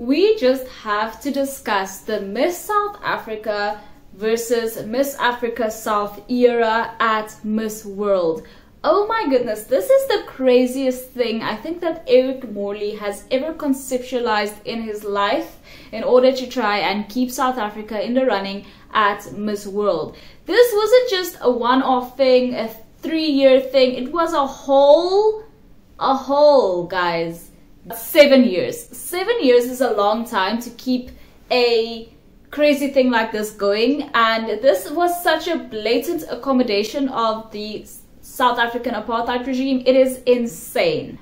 we just have to discuss the Miss South Africa versus Miss Africa South era at Miss World. Oh my goodness, this is the craziest thing I think that Eric Morley has ever conceptualized in his life in order to try and keep South Africa in the running at Miss World. This wasn't just a one off thing, a three year thing, it was a whole, a whole, guys. Seven years. Seven years is a long time to keep a crazy thing like this going, and this was such a blatant accommodation of the South African apartheid regime. It is insane.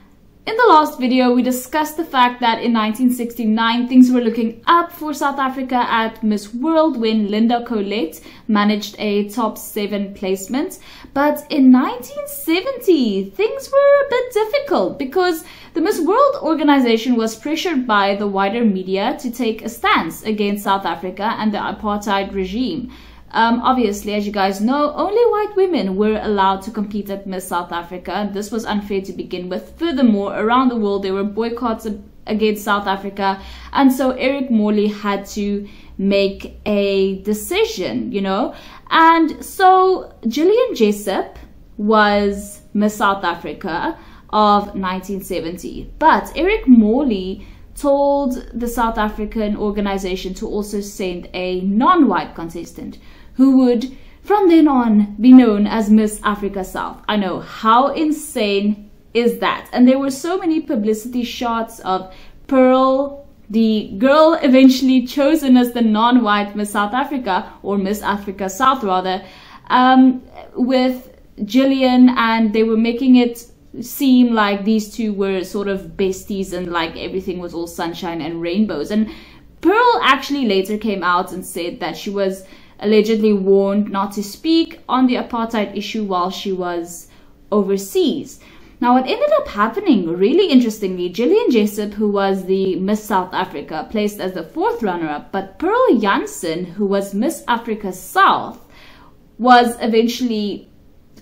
In the last video, we discussed the fact that in 1969, things were looking up for South Africa at Miss World when Linda Colette managed a top seven placement. But in 1970, things were a bit difficult because the Miss World organization was pressured by the wider media to take a stance against South Africa and the apartheid regime. Um, obviously, as you guys know, only white women were allowed to compete at Miss South Africa. This was unfair to begin with. Furthermore, around the world, there were boycotts against South Africa. And so Eric Morley had to make a decision, you know. And so Jillian Jessup was Miss South Africa of 1970. But Eric Morley told the South African organization to also send a non-white contestant who would from then on be known as Miss Africa South. I know, how insane is that? And there were so many publicity shots of Pearl, the girl eventually chosen as the non-white Miss South Africa, or Miss Africa South rather, um, with Jillian and they were making it seem like these two were sort of besties and like everything was all sunshine and rainbows. And Pearl actually later came out and said that she was allegedly warned not to speak on the apartheid issue while she was overseas. Now, what ended up happening, really interestingly, Jillian Jessup, who was the Miss South Africa, placed as the fourth runner-up, but Pearl Jansen, who was Miss Africa South, was eventually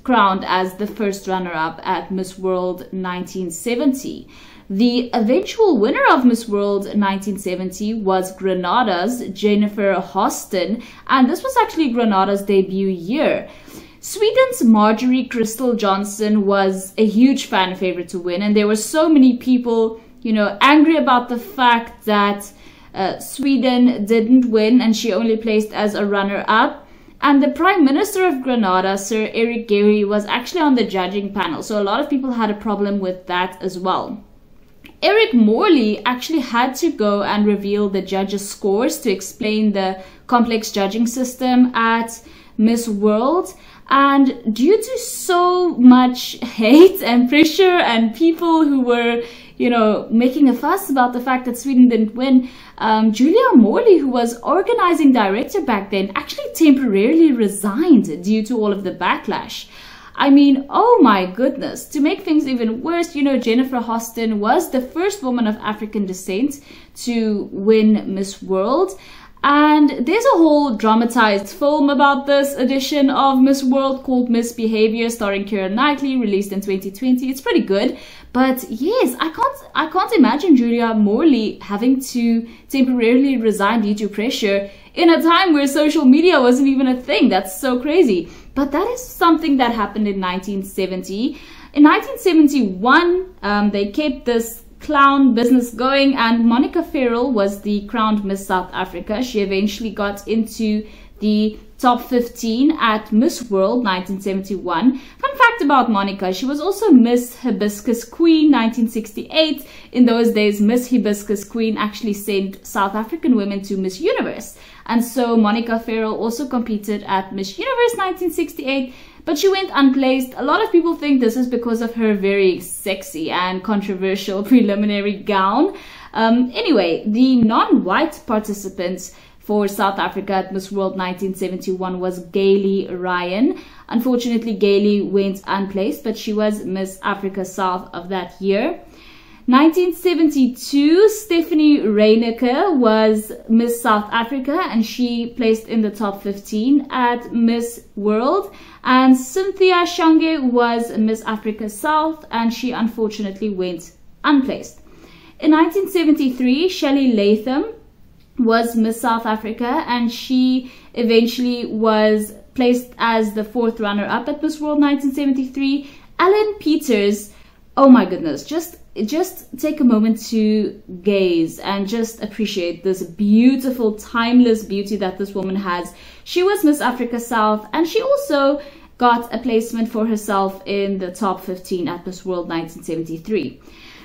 crowned as the first runner-up at Miss World 1970. The eventual winner of Miss World 1970 was Grenada's Jennifer Hosten, and this was actually Grenada's debut year. Sweden's Marjorie Christel Johnson was a huge fan favorite to win, and there were so many people, you know, angry about the fact that uh, Sweden didn't win and she only placed as a runner up. And the Prime Minister of Grenada, Sir Eric Gairy, was actually on the judging panel, so a lot of people had a problem with that as well. Eric Morley actually had to go and reveal the judges' scores to explain the complex judging system at Miss World. And due to so much hate and pressure and people who were, you know, making a fuss about the fact that Sweden didn't win, um, Julia Morley, who was organizing director back then, actually temporarily resigned due to all of the backlash. I mean, oh my goodness. To make things even worse, you know, Jennifer Hosten was the first woman of African descent to win Miss World. And there's a whole dramatized film about this edition of Miss World called Misbehavior, starring Keira Knightley, released in 2020. It's pretty good. But yes, I can't I can't imagine Julia Morley having to temporarily resign due to pressure in a time where social media wasn't even a thing. That's so crazy. But that is something that happened in 1970. In 1971, um, they kept this clown business going and Monica Fairall was the crowned Miss South Africa. She eventually got into the top 15 at Miss World 1971. Fun fact about Monica, she was also Miss Hibiscus Queen 1968. In those days, Miss Hibiscus Queen actually sent South African women to Miss Universe. And so Monica Fairall also competed at Miss Universe 1968, but she went unplaced. A lot of people think this is because of her very sexy and controversial preliminary gown. Um, anyway, the non-white participants for South Africa at Miss World 1971 was Gayle Ryan. Unfortunately, Gayle went unplaced, but she was Miss Africa South of that year. 1972, Stephanie Reinecke was Miss South Africa and she placed in the top 15 at Miss World. And Cynthia Shange was Miss Africa South and she unfortunately went unplaced. In 1973, Shelley Latham was Miss South Africa and she eventually was placed as the fourth runner up at Miss World 1973. Ellen Peters, oh my goodness, just just take a moment to gaze and just appreciate this beautiful, timeless beauty that this woman has. She was Miss Africa South and she also got a placement for herself in the top 15 at Miss World 1973.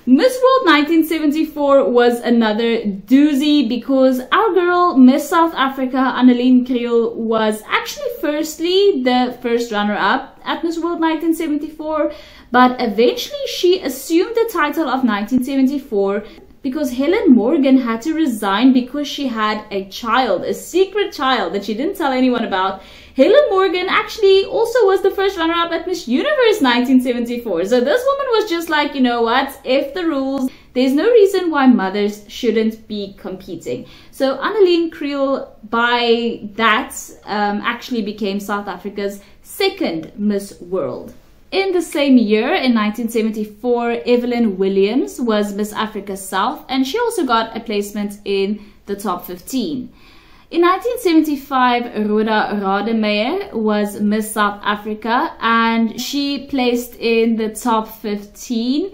Miss World 1974 was another doozy because our girl Miss South Africa Anneline Kriel was actually firstly the first runner-up at Miss World 1974 but eventually she assumed the title of 1974 because Helen Morgan had to resign because she had a child, a secret child that she didn't tell anyone about. Helen Morgan actually also was the first runner-up at Miss Universe 1974. So this woman was just like, you know what, if the rules, there's no reason why mothers shouldn't be competing. So Anneline Kriel, by that, um, actually became South Africa's second Miss World. In the same year, in 1974, Evelyn Williams was Miss Africa South and she also got a placement in the top 15. In 1975, Rhoda Rademeyer was Miss South Africa and she placed in the top 15.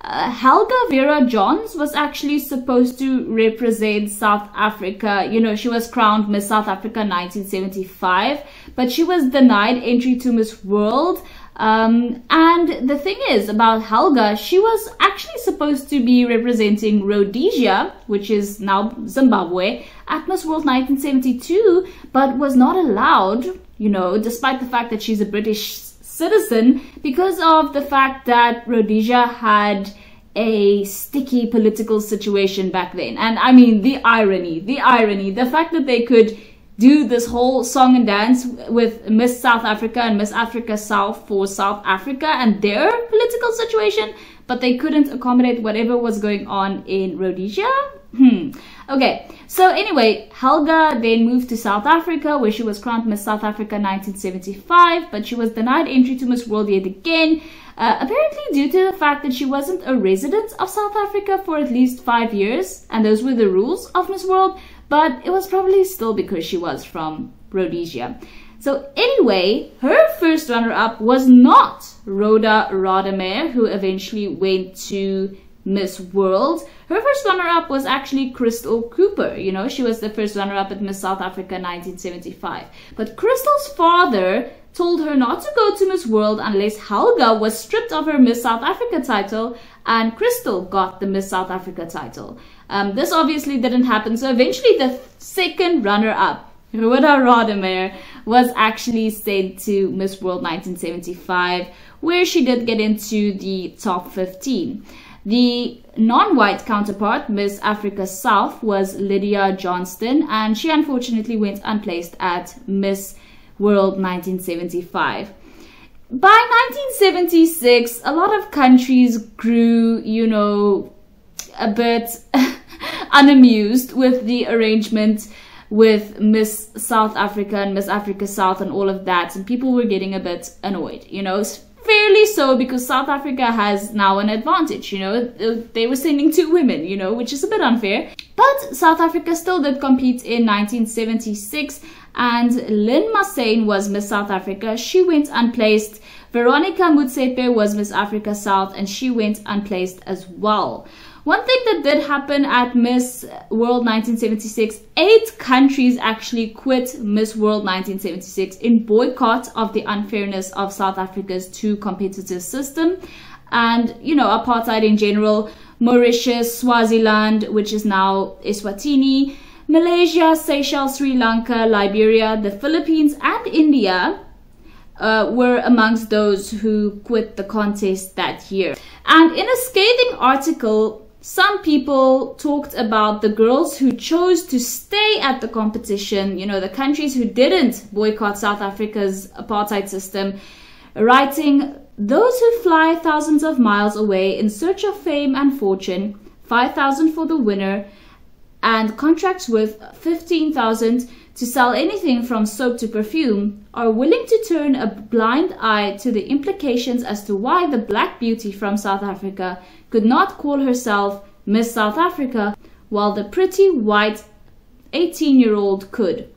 Uh, Helga Vera Johns was actually supposed to represent South Africa. You know, she was crowned Miss South Africa 1975, but she was denied entry to Miss World um, and the thing is about Helga, she was actually supposed to be representing Rhodesia, which is now Zimbabwe, at Miss World 1972, but was not allowed, you know, despite the fact that she's a British citizen, because of the fact that Rhodesia had a sticky political situation back then. And I mean, the irony, the irony, the fact that they could do this whole song and dance with Miss South Africa and Miss Africa South for South Africa and their political situation, but they couldn't accommodate whatever was going on in Rhodesia. Hmm. Okay, so anyway, Helga then moved to South Africa where she was crowned Miss South Africa 1975, but she was denied entry to Miss World yet again. Uh, apparently due to the fact that she wasn't a resident of South Africa for at least five years, and those were the rules of Miss World, but it was probably still because she was from Rhodesia. So anyway, her first runner-up was not Rhoda Rademeyer, who eventually went to Miss World. Her first runner-up was actually Crystal Cooper. You know, she was the first runner-up at Miss South Africa 1975. But Crystal's father told her not to go to Miss World unless Helga was stripped of her Miss South Africa title and Crystal got the Miss South Africa title. Um, this obviously didn't happen, so eventually the second runner-up, Rhoda Rademeyer, was actually sent to Miss World 1975, where she did get into the top 15. The non-white counterpart, Miss Africa South, was Lydia Johnstone, and she unfortunately went unplaced at Miss World 1975. By 1976, a lot of countries grew, you know, a bit unamused with the arrangement with Miss South Africa and Miss Africa South and all of that. And people were getting a bit annoyed, you know, fairly so because South Africa has now an advantage, you know, uh, they were sending two women, you know, which is a bit unfair. But South Africa still did compete in 1976 and Lynn Massyn was Miss South Africa. She went unplaced. Veronica Mutsepe was Miss Africa South and she went unplaced as well. One thing that did happen at Miss World 1976, eight countries actually quit Miss World 1976 in boycott of the unfairness of South Africa's two competitive system and, you know, apartheid in general. Mauritius, Swaziland, which is now Eswatini, Malaysia, Seychelles, Sri Lanka, Liberia, the Philippines, and India uh, were amongst those who quit the contest that year. And in a scathing article, some people talked about the girls who chose to stay at the competition, you know, the countries who didn't boycott South Africa's apartheid system, writing, Those who fly thousands of miles away in search of fame and fortune, 5,000 for the winner, and contracts worth 15,000 to sell anything from soap to perfume are willing to turn a blind eye to the implications as to why the black beauty from South Africa could not call herself Miss South Africa, while the pretty white 18 year old could.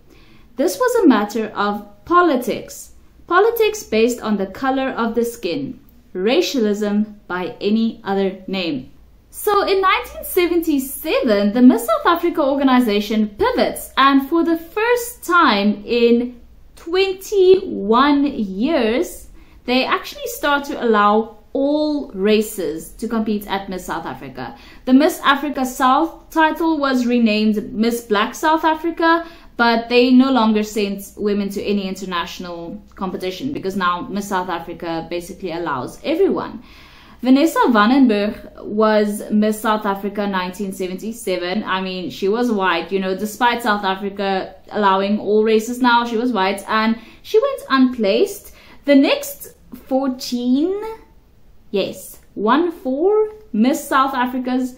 This was a matter of politics. Politics based on the color of the skin. Racialism by any other name. So in 1977, the Miss South Africa organization pivots and for the first time in 21 years, they actually start to allow all races to compete at Miss South Africa. The Miss Africa South title was renamed Miss Black South Africa, but they no longer send women to any international competition because now Miss South Africa basically allows everyone. Vanessa Vanenberg was Miss South Africa 1977. I mean, she was white, you know, despite South Africa allowing all races now, she was white and she went unplaced. The next 14, yes, 1 4 Miss South Africas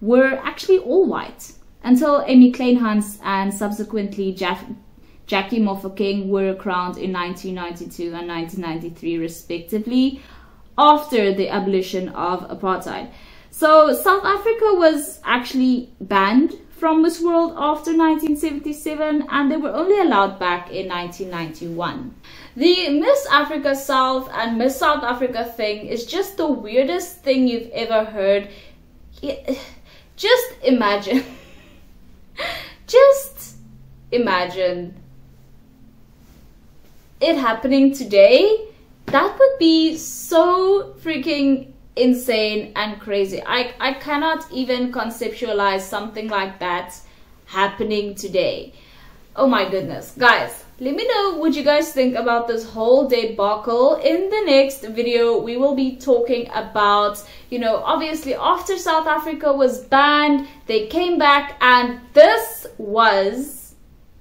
were actually all white until Amy Kleinhans and subsequently Jackie Mofokeng were crowned in 1992 and 1993 respectively after the abolition of apartheid. So South Africa was actually banned from Miss World after 1977 and they were only allowed back in 1991. The Miss Africa South and Miss South Africa thing is just the weirdest thing you've ever heard. Just imagine. just imagine it happening today that would be so freaking insane and crazy. I, I cannot even conceptualize something like that happening today. Oh my goodness. Guys, let me know what you guys think about this whole debacle. In the next video, we will be talking about, you know, obviously after South Africa was banned, they came back and this was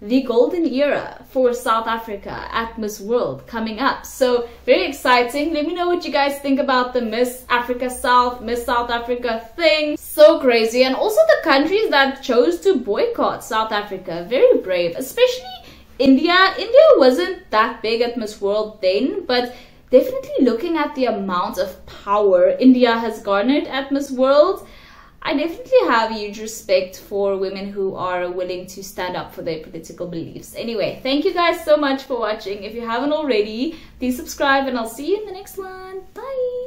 the golden era for South Africa at Miss World coming up. So very exciting. Let me know what you guys think about the Miss Africa South, Miss South Africa thing. So crazy. And also the countries that chose to boycott South Africa. Very brave, especially India. India wasn't that big at Miss World then, but definitely looking at the amount of power India has garnered at Miss World, I definitely have huge respect for women who are willing to stand up for their political beliefs. Anyway, thank you guys so much for watching. If you haven't already, please subscribe and I'll see you in the next one. Bye!